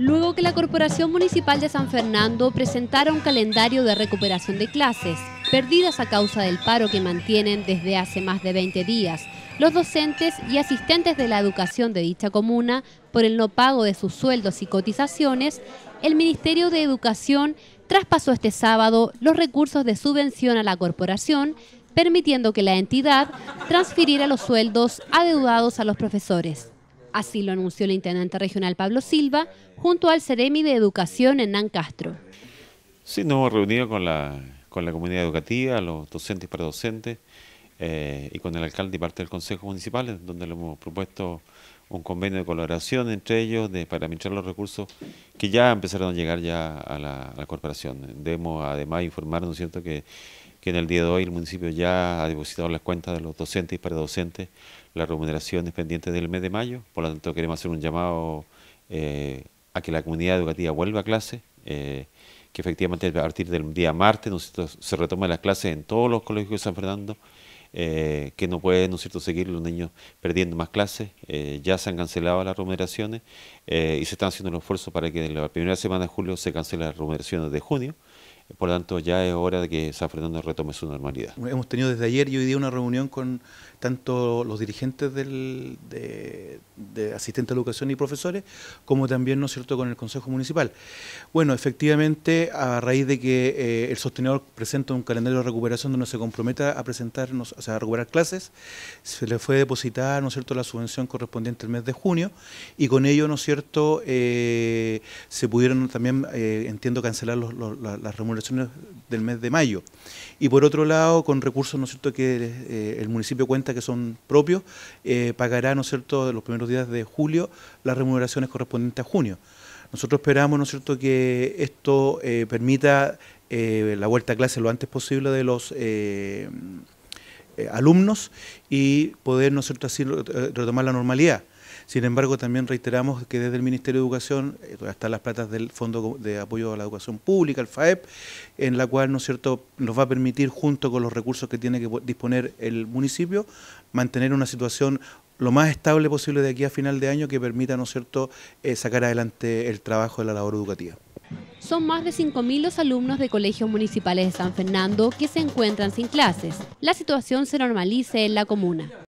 luego que la Corporación Municipal de San Fernando presentara un calendario de recuperación de clases, perdidas a causa del paro que mantienen desde hace más de 20 días, los docentes y asistentes de la educación de dicha comuna por el no pago de sus sueldos y cotizaciones, el Ministerio de Educación traspasó este sábado los recursos de subvención a la corporación, permitiendo que la entidad transfiriera los sueldos adeudados a los profesores. Así lo anunció el intendente regional Pablo Silva junto al Ceremi de Educación Hernán Castro. Sí, nos hemos reunido con la, con la comunidad educativa, los docentes y para docentes, eh, y con el alcalde y parte del Consejo Municipal, donde le hemos propuesto un convenio de colaboración entre ellos de, para administrar los recursos que ya empezaron a llegar ya a la, corporación. Debemos además informar, ¿no es cierto?, que, que en el día de hoy el municipio ya ha depositado las cuentas de los docentes y para docentes las remuneraciones pendientes del mes de mayo, por lo tanto queremos hacer un llamado eh, a que la comunidad educativa vuelva a clase, eh, que efectivamente a partir del día martes ¿no se retoma las clases en todos los colegios de San Fernando, eh, que no pueden ¿no cierto? seguir los niños perdiendo más clases, ya se han cancelado las remuneraciones y se están haciendo los esfuerzos para que en la primera semana de julio se cancelen las remuneraciones de junio. Por lo tanto, ya es hora de que San Fernando retome su normalidad. Hemos tenido desde ayer y hoy día una reunión con tanto los dirigentes del, de, de asistentes de educación y profesores, como también, ¿no es cierto?, con el Consejo Municipal. Bueno, efectivamente, a raíz de que eh, el sostenedor presenta un calendario de recuperación donde se comprometa a presentarnos, o sea, a recuperar clases, se le fue depositada, ¿no es cierto?, la subvención correspondiente al mes de junio, y con ello, ¿no es cierto?, eh, se pudieron también, eh, entiendo, cancelar las remuneraciones del mes de mayo. Y por otro lado, con recursos, ¿no cierto?, que el municipio cuenta que son propios, eh, pagará, ¿no cierto?, los primeros días de julio las remuneraciones correspondientes a junio. Nosotros esperamos, ¿no cierto?, que esto eh, permita eh, la vuelta a clase lo antes posible de los alumnos y poder, ¿no cierto?, así retomar la normalidad. Sin embargo, también reiteramos que desde el Ministerio de Educación eh, están las platas del Fondo de Apoyo a la Educación Pública, el FAEP, en la cual, ¿no es cierto?, nos va a permitir, junto con los recursos que tiene que disponer el municipio, mantener una situación lo más estable posible de aquí a final de año que permita, ¿no es cierto?, eh, sacar adelante el trabajo de la labor educativa. Son más de 5.000 los alumnos de colegios municipales de San Fernando que se encuentran sin clases. La situación se normalice en la comuna.